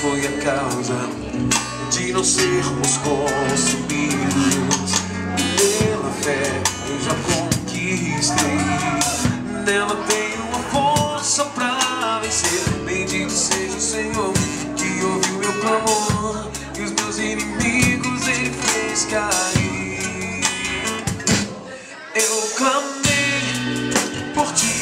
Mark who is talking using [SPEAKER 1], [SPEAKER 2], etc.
[SPEAKER 1] foi a causa de não sermos consumidos. Pela fé eu já conquistei. Nela tenho a força pra vencer. Bendito seja o Senhor que ouviu meu clamor e os meus inimigos ele fez cair. Eu clamei por ti.